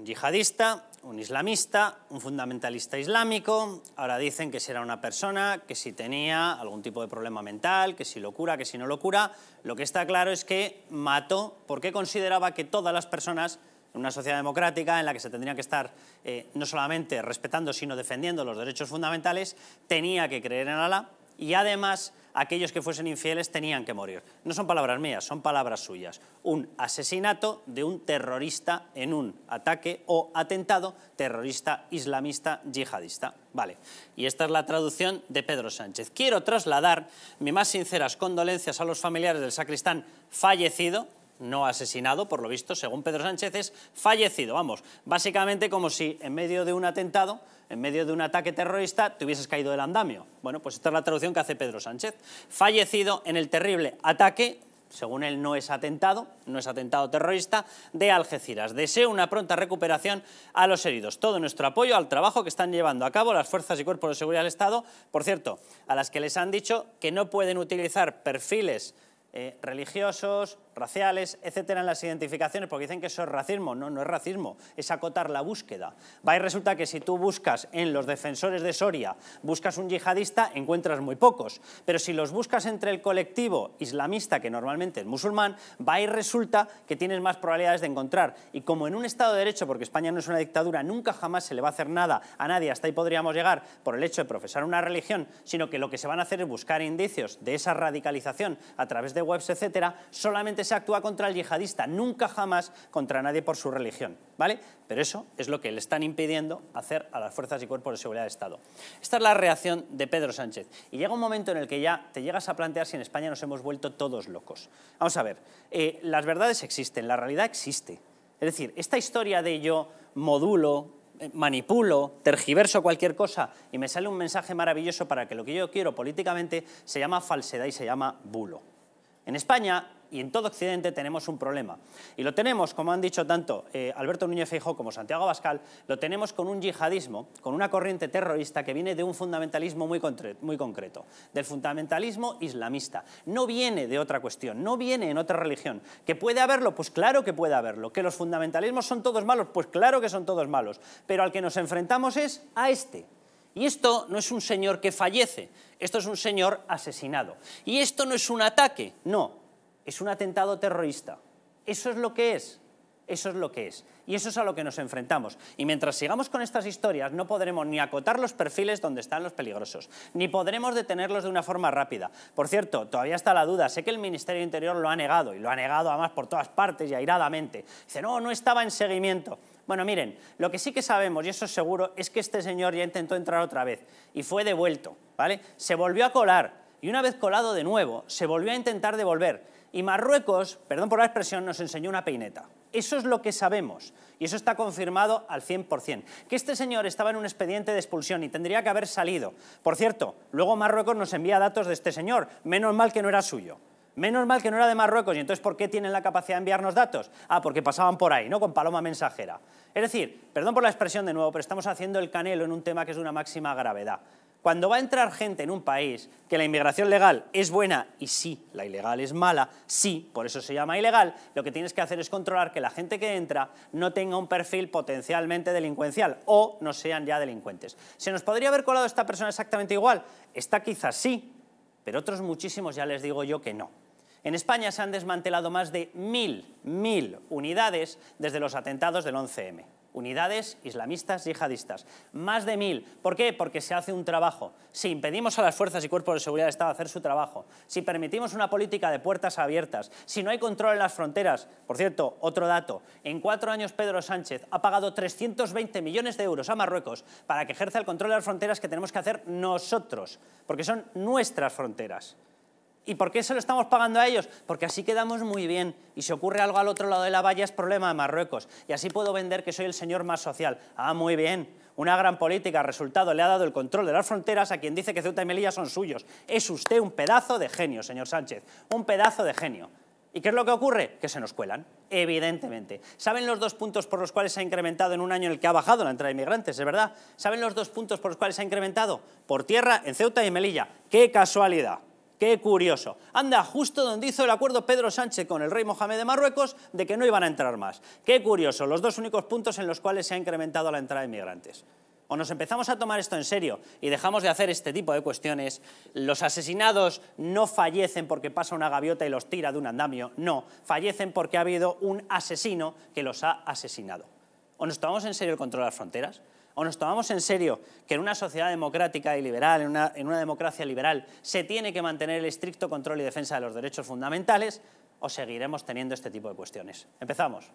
un yihadista, un islamista, un fundamentalista islámico, ahora dicen que si era una persona, que si tenía algún tipo de problema mental, que si locura, que si no locura. Lo que está claro es que mató porque consideraba que todas las personas en una sociedad democrática en la que se tendría que estar eh, no solamente respetando, sino defendiendo los derechos fundamentales, tenía que creer en Alá y además aquellos que fuesen infieles tenían que morir. No son palabras mías, son palabras suyas. Un asesinato de un terrorista en un ataque o atentado terrorista islamista yihadista. Vale, y esta es la traducción de Pedro Sánchez. Quiero trasladar mis más sinceras condolencias a los familiares del sacristán fallecido, no asesinado, por lo visto, según Pedro Sánchez, es fallecido. Vamos, básicamente como si en medio de un atentado, en medio de un ataque terrorista, te hubieses caído del andamio. Bueno, pues esta es la traducción que hace Pedro Sánchez. Fallecido en el terrible ataque según él no es atentado, no es atentado terrorista, de Algeciras. Deseo una pronta recuperación a los heridos. Todo nuestro apoyo al trabajo que están llevando a cabo las fuerzas y cuerpos de seguridad del Estado, por cierto, a las que les han dicho que no pueden utilizar perfiles eh, religiosos, raciales, etcétera, en las identificaciones, porque dicen que eso es racismo. No, no es racismo, es acotar la búsqueda. Va y resulta que si tú buscas en los defensores de Soria, buscas un yihadista, encuentras muy pocos. Pero si los buscas entre el colectivo islamista, que normalmente es musulmán, va y resulta que tienes más probabilidades de encontrar. Y como en un Estado de Derecho, porque España no es una dictadura, nunca jamás se le va a hacer nada a nadie, hasta ahí podríamos llegar por el hecho de profesar una religión, sino que lo que se van a hacer es buscar indicios de esa radicalización a través de webs, etcétera, solamente se actúa contra el yihadista, nunca jamás contra nadie por su religión, ¿vale? Pero eso es lo que le están impidiendo hacer a las fuerzas y cuerpos de seguridad de Estado. Esta es la reacción de Pedro Sánchez. Y llega un momento en el que ya te llegas a plantear si en España nos hemos vuelto todos locos. Vamos a ver, eh, las verdades existen, la realidad existe. Es decir, esta historia de yo modulo, eh, manipulo, tergiverso cualquier cosa y me sale un mensaje maravilloso para que lo que yo quiero políticamente se llama falsedad y se llama bulo. En España y en todo Occidente tenemos un problema. Y lo tenemos, como han dicho tanto eh, Alberto Núñez Feijóo como Santiago Abascal, lo tenemos con un yihadismo, con una corriente terrorista que viene de un fundamentalismo muy, muy concreto, del fundamentalismo islamista. No viene de otra cuestión, no viene en otra religión. ¿Que puede haberlo? Pues claro que puede haberlo. ¿Que los fundamentalismos son todos malos? Pues claro que son todos malos. Pero al que nos enfrentamos es a este. Y esto no es un señor que fallece, esto es un señor asesinado. Y esto no es un ataque, no, es un atentado terrorista. Eso es lo que es. Eso es lo que es. Y eso es a lo que nos enfrentamos. Y mientras sigamos con estas historias, no podremos ni acotar los perfiles donde están los peligrosos, ni podremos detenerlos de una forma rápida. Por cierto, todavía está la duda. Sé que el Ministerio de Interior lo ha negado, y lo ha negado además por todas partes y airadamente. Dice, no, no estaba en seguimiento. Bueno, miren, lo que sí que sabemos, y eso es seguro, es que este señor ya intentó entrar otra vez y fue devuelto, ¿vale? Se volvió a colar y una vez colado de nuevo, se volvió a intentar devolver y Marruecos, perdón por la expresión, nos enseñó una peineta. Eso es lo que sabemos y eso está confirmado al 100%. Que este señor estaba en un expediente de expulsión y tendría que haber salido. Por cierto, luego Marruecos nos envía datos de este señor, menos mal que no era suyo. Menos mal que no era de Marruecos, y entonces ¿por qué tienen la capacidad de enviarnos datos? Ah, porque pasaban por ahí, ¿no? Con paloma mensajera. Es decir, perdón por la expresión de nuevo, pero estamos haciendo el canelo en un tema que es de una máxima gravedad. Cuando va a entrar gente en un país que la inmigración legal es buena y sí, la ilegal es mala, sí, por eso se llama ilegal, lo que tienes que hacer es controlar que la gente que entra no tenga un perfil potencialmente delincuencial o no sean ya delincuentes. ¿Se nos podría haber colado esta persona exactamente igual? Está quizás sí, pero otros muchísimos ya les digo yo que no. En España se han desmantelado más de mil, mil unidades desde los atentados del 11M unidades islamistas yihadistas. Más de mil. ¿Por qué? Porque se hace un trabajo. Si impedimos a las fuerzas y cuerpos de seguridad del Estado hacer su trabajo, si permitimos una política de puertas abiertas, si no hay control en las fronteras, por cierto, otro dato, en cuatro años Pedro Sánchez ha pagado 320 millones de euros a Marruecos para que ejerza el control de las fronteras que tenemos que hacer nosotros, porque son nuestras fronteras. ¿Y por qué se lo estamos pagando a ellos? Porque así quedamos muy bien y si ocurre algo al otro lado de la valla es problema de Marruecos y así puedo vender que soy el señor más social. Ah, muy bien, una gran política, resultado, le ha dado el control de las fronteras a quien dice que Ceuta y Melilla son suyos. Es usted un pedazo de genio, señor Sánchez, un pedazo de genio. ¿Y qué es lo que ocurre? Que se nos cuelan, evidentemente. ¿Saben los dos puntos por los cuales se ha incrementado en un año en el que ha bajado la entrada de inmigrantes? ¿Es verdad? ¿Saben los dos puntos por los cuales se ha incrementado? Por tierra, en Ceuta y Melilla. ¡Qué casualidad! Qué curioso. Anda, justo donde hizo el acuerdo Pedro Sánchez con el rey Mohamed de Marruecos de que no iban a entrar más. Qué curioso, los dos únicos puntos en los cuales se ha incrementado la entrada de inmigrantes o nos empezamos a tomar esto en serio y dejamos de hacer este tipo de cuestiones, los asesinados no fallecen porque pasa una gaviota y los tira de un andamio, no, fallecen porque ha habido un asesino que los ha asesinado. ¿O nos tomamos en serio el control de las fronteras? ¿O nos tomamos en serio que en una sociedad democrática y liberal, en una, democracia liberal, se tiene que mantener el estricto control y defensa de los derechos fundamentales? ¿O seguiremos teniendo este tipo de cuestiones? Empezamos.